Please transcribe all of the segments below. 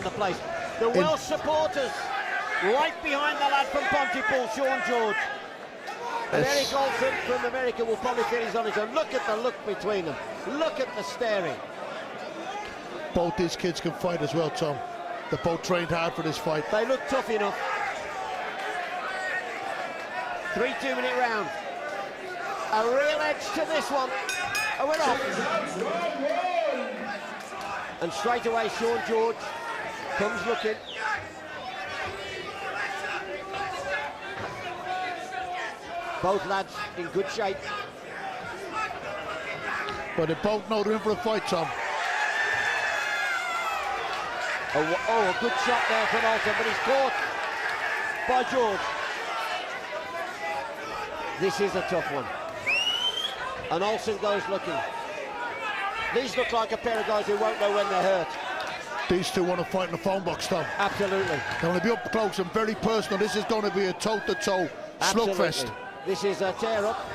around the place. The Welsh supporters right behind the lad from Pontypool, Sean George. And. Eric Olsen from America will probably feel he's on his own. Look at the look between them. Look at the staring. Both these kids can fight as well, Tom. They both trained hard for this fight. They look tough enough. Three two-minute round. A real edge to this one. Oh, we're off. And straight away, Sean George comes looking. Both lads in good shape. But they both know they're in for a fight, Tom. Oh, oh, a good shot there from Olsen, but he's caught by George. This is a tough one. And Olsen goes looking. These look like a pair of guys who won't know when they're hurt. These two want to fight in the phone box, Tom. Absolutely. They want to be up close and very personal. This is going to be a toe-to-toe slugfest. This is a tear up.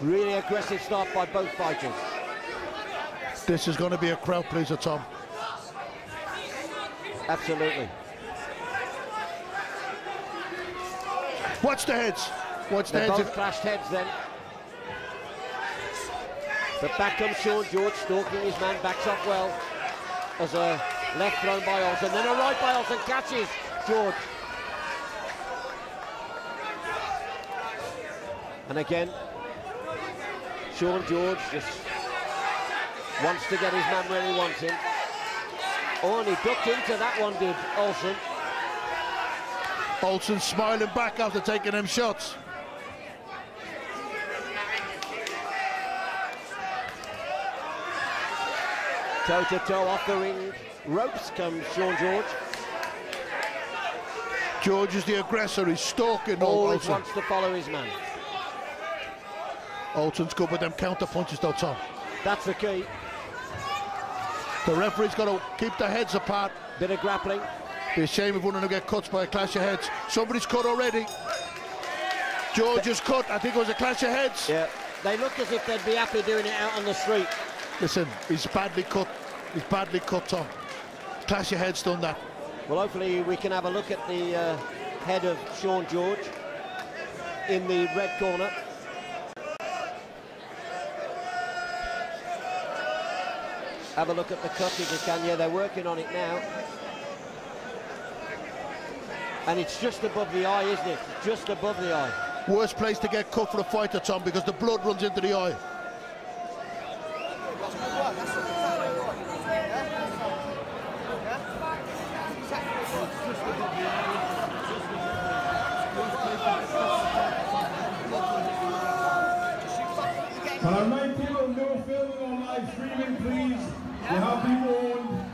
Really aggressive start by both fighters. This is going to be a crowd pleaser, Tom. Absolutely. Watch the heads. Watch the They both clashed heads then. But back comes Sean George, stalking his man, backs up well. As a left thrown by Olsen, then a right by Olsen, catches George. And again, Sean George just wants to get his man where he wants him. Oh, and he ducked into that one, did Olsen. Olsen smiling back after taking them shots. Toe to toe off the ring. Ropes comes Sean George. George is the aggressor. He's stalking Always Olsen. wants to follow his man. Olsen's good with them counter punches, though, Tom. That's the key. The referee's got to keep their heads apart. Bit of grappling. Be a shame if one of them get cut by a clash of heads. Somebody's cut already. George is cut. I think it was a clash of heads. Yeah. They look as if they'd be happy doing it out on the street. Listen, he's badly cut. He's badly cut, Tom. Clash your heads done that. Well, hopefully we can have a look at the uh, head of Sean George in the red corner. Have a look at the cut if you can. Yeah, they're working on it now. And it's just above the eye, isn't it? Just above the eye. Worst place to get cut for a fighter, Tom, because the blood runs into the eye. Can I remind people no filming or live streaming, please? You have been warned.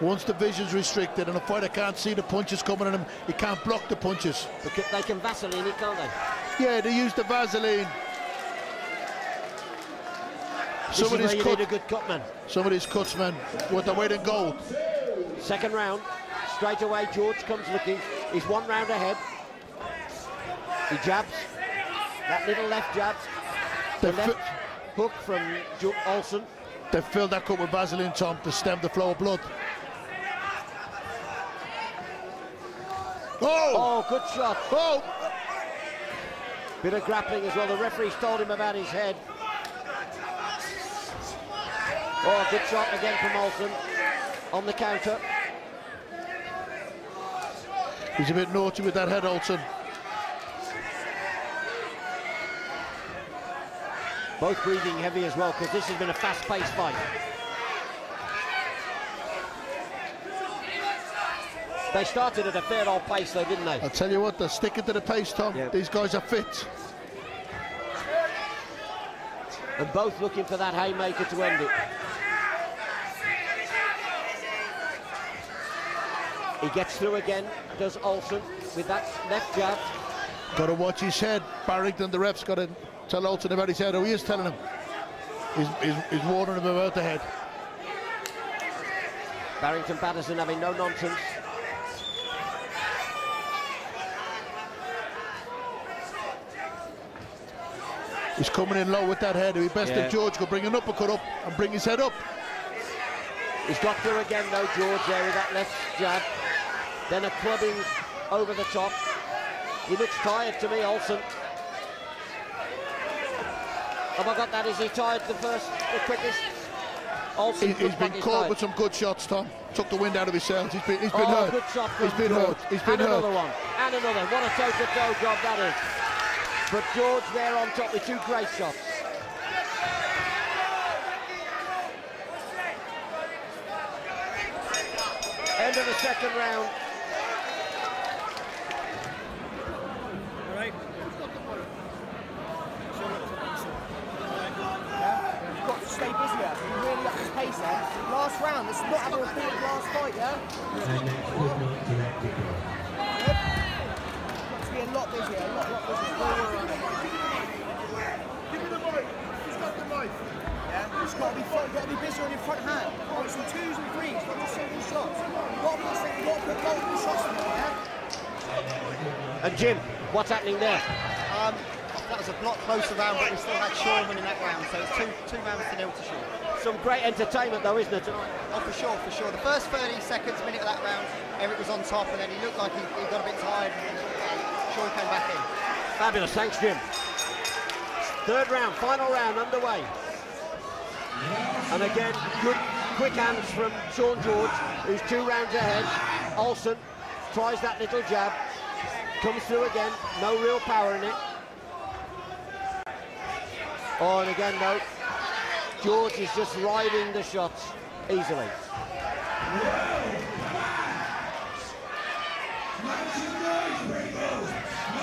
Once the vision's restricted and a fighter can't see the punches coming at him, he can't block the punches. Because they can Vaseline it, can't they? Yeah, they use the Vaseline. This Some is of these you cut, need a good cut man. some of these cuts, man, worth their weight in gold. Second round, straight away George comes looking. He's one round ahead. He jabs. That little left jab. The left hook from jo- Olsen. they filled that cup with Vaseline, Tom, to stem the flow of blood. Oh! Oh, good shot. Oh! Bit of grappling as well. The referee's told him about his head. Oh, good shot again from Olsen on the counter. He's a bit naughty with that head, Olsen. Both breathing heavy as well because this has been a fast-paced fight. They started at a fair old pace though, didn't they? I'll tell you what, they're sticking to the pace, Tom. These guys are fit. And both looking for that haymaker to end it. He gets through again, does Olsen with that left jab. Got to watch his head. Barrington, the ref's got to tell Olsen about his head. Oh, he is telling him. He's, he's, he's warning him about the head. Barrington Patterson having no nonsense. He's coming in low with that head. It'd be best yeah. if George could bring an uppercut up and bring his head up. He's got there again, though, George, there with that left jab. Then a clubbing over the top. He looks tired to me, Olsen. Have I got that? Is he tired the first, the quickest? Olsen He, has been caught tired. with some good shots, Tom. Took the wind out of his sails. He's been, he's been oh, hurt. good shot He's been hurt. He's been and hurt. another one. And another. What a toe-to-toe job that is. But George there on top with two great shots. End of the second round. You've got to stay busy here. You really pace there. Last round, this is not having a repeated last fight, yeah? Yep. Got to be a lot busier, a lot, lot busier. Don't worry on it. Yeah, it's got to be front, got to be busy on your front hand. Want some twos and threes, not just single shots. You've got to put, got to put multiple shots in there, yeah? And Jim, what's happening there? Um, that was a block closer round, but we still had Sean in that round, so it's two two rounds to nil to Sean. Some great entertainment though, isn't it, tonight? Oh, for sure, for sure. The first 30 seconds, minute of that round, Eric was on top, and then he looked like he, he got a bit tired, and Sean uh, came back in. Fabulous, thanks Jim. Third round, final round underway. And again, good quick hands from Sean George, who's two rounds ahead. Olsen tries that little jab, comes through again, no real power in it. Oh, and again though, George is just riding the shots easily.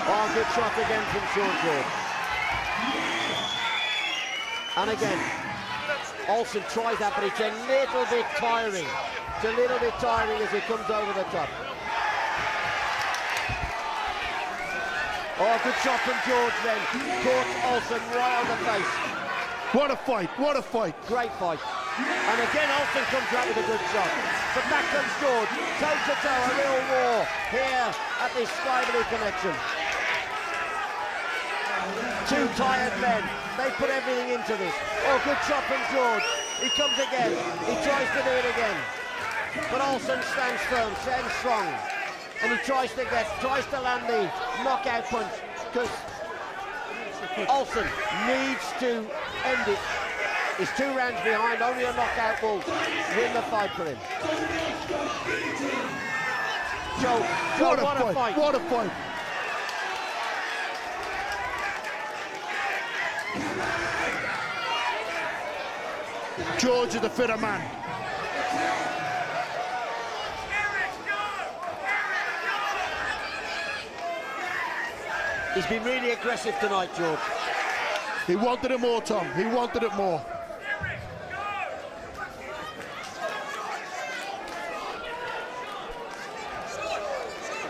Oh, good shot again from Sean George. And again, Olsen tries that, but it's a little bit tiring. It's a little bit tiring as he comes over the top. Oh, good shot from George then. Caught Olsen right on the face. What a fight. What a fight. Great fight. And again, Olsen comes out with a good shot. But back comes George, toe to toe, a real war here at this Sky Blue Connection. Two tired men. They put everything into this. Oh, good shot from George. He comes again. He tries to do it again. But Olsen stands firm, stands strong. And he tries to get, tries to land the knockout punch because Olsen needs to end it. He's two rounds behind, only a knockout will win the fight for him. Joe, Joe What a what fight. a fight. What a fight. George is the fitter man. He's been really aggressive tonight, George. He wanted it more, Tom. He wanted it more.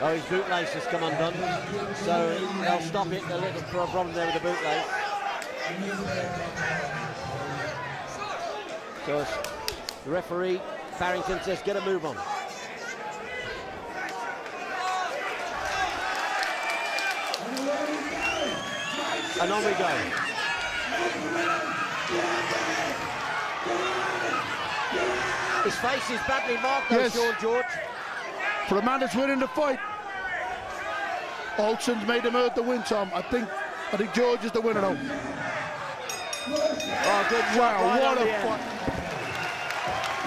Oh, his bootlace has come undone. So they'll stop it. A little pro- problem there with the bootlace. So the referee, Barrington says, get a move on. And on we go. His face is badly marked though, Yes. Sean George. For a man that's winning the fight, Olsen's made him earn the win, Tom. I think I think George is the winner now. Oh, good shot Wow, right what a fight.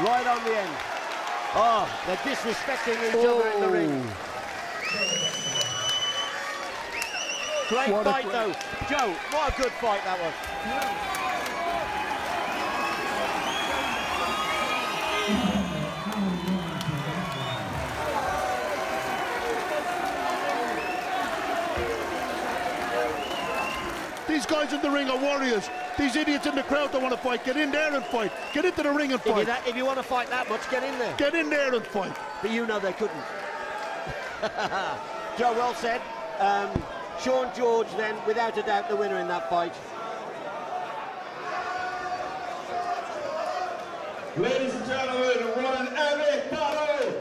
Right on the end. Oh, they're disrespecting each other in the ring. Oh. Great What fight though. Joe, what a good fight that was. These guys in the ring are warriors. These idiots in the crowd don't want to fight. Get in there and fight. Get into the ring and If you, fight. that, if you want to fight that much, get in there. Get in there and fight. But you know they couldn't. Joe, well said. Um, Sean George then, without a doubt, the winner in that fight. Ladies and gentlemen, Eric Battle.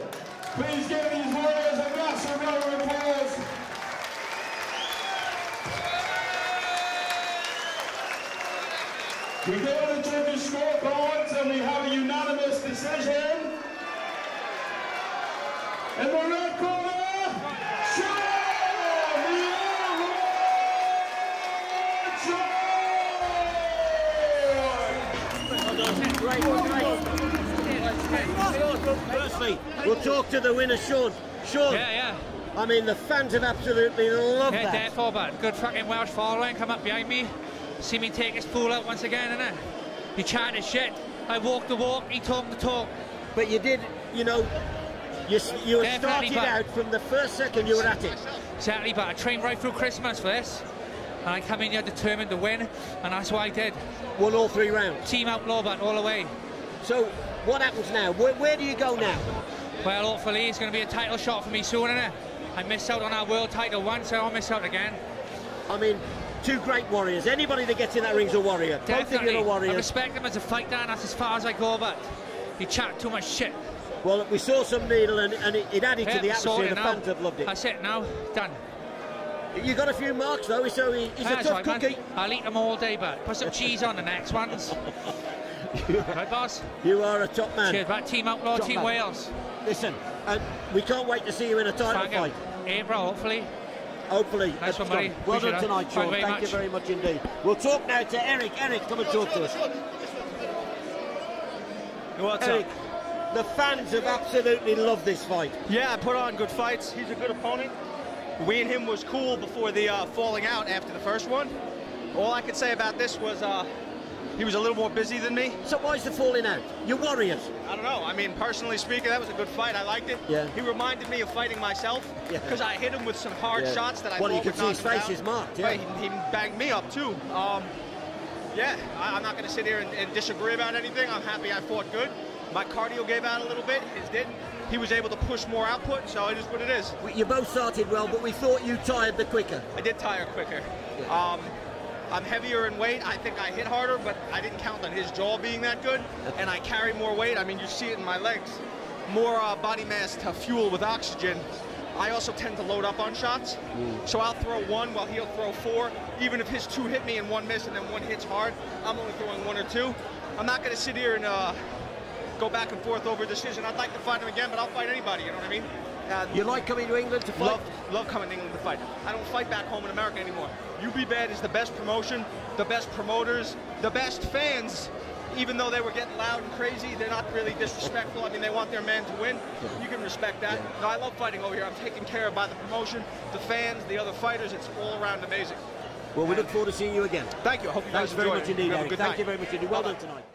Please give these warriors a massive round of applause. We go to the judges' scorecards and we have a unanimous decision. In the red corner, Sean Firstly, we'll talk to the winner, Sean. Sean, Yeah, yeah. I mean, the fans have absolutely loved Yeah, that. therefore, but good fucking Welsh following come up behind me, see me take his fool out once again, innit? He chatted his shit. I walked the walk, he talked the talk. But you did, you know, you, you started out from the first second you were at it. Exactly, but I trained right through Christmas for this. And I come in here determined to win, and that's what I did. Won all three rounds. Team outlaw, but all the way. So, what happens now? Where, where do you go now? Well, hopefully it's going to be a title shot for me soon, innit? I missed out on our world title once, so I'll miss out again. I mean, two great warriors. Anybody that gets in that ring's a warrior. Both of Definitely. you are I warriors. respect them as a fighter, and that's as far as I go, but you chat too much shit. Well, we saw some needle and, and it, it added to the atmosphere. The fans have loved it. That's it now, done. You got a few marks though, so he, he's a tough right, man. cookie. I'll eat them all day, but put some cheese on the next ones. right, boss? You are a top man. Cheers, back Team Outlaw, Top Team man. Wales. Listen, and we can't wait to see you in a title Thank fight. April, hopefully. Hopefully. Nice that's one, buddy. Well Appreciate done tonight, Thank Sean. you very Thank you very much indeed. We'll talk now to Eric. Eric, come and talk to us. What's Eric, up? the fans have absolutely loved this fight. Yeah, I put on good fights. He's a good opponent. We and him was cool before the uh, falling out after the first one. All I could say about this was uh, he was a little more busy than me. So why's the falling out? You're warriors. I don't know. I mean, personally speaking, that was a good fight. I liked it. Yeah. He reminded me of fighting myself Yeah. because I hit him with some hard Yeah. shots that I Well, you thought could see his face down. is marked, yeah. he, he banged me up too. Um, yeah, I, I'm not going to sit here and, and disagree about anything. I'm happy I fought good. My cardio gave out a little bit. His didn't. He was able to push more output, so it is what it is. You both started well, but we thought you tired the quicker. I did tire quicker. Um, I'm heavier in weight. I think I hit harder, but I didn't count on his jaw being that good. And I carry more weight. I mean, you see it in my legs. More uh, body mass to fuel with oxygen. I also tend to load up on shots. So I'll throw one while he'll throw four. Even if his two hit me and one miss and then one hits hard, I'm only throwing one or two. I'm not going to sit here and uh, go back and forth over a decision. I'd like to fight him again, but I'll fight anybody, you know what I mean? Uh, You like coming to England to fight? Love, love coming to England to fight. I don't fight back home in America anymore. UB Bad is the best promotion, the best promoters, the best fans. Even though they were getting loud and crazy, they're not really disrespectful. I mean, they want their man to win. You can respect that. No, I love fighting over here. I'm taken care of by the promotion, the fans, the other fighters. It's all around amazing. Well, we look forward to seeing you again. Thank you. I hope you Thanks guys very much it. indeed, have a Eric. good Thank night. you very much indeed. Well Bye-bye. done tonight.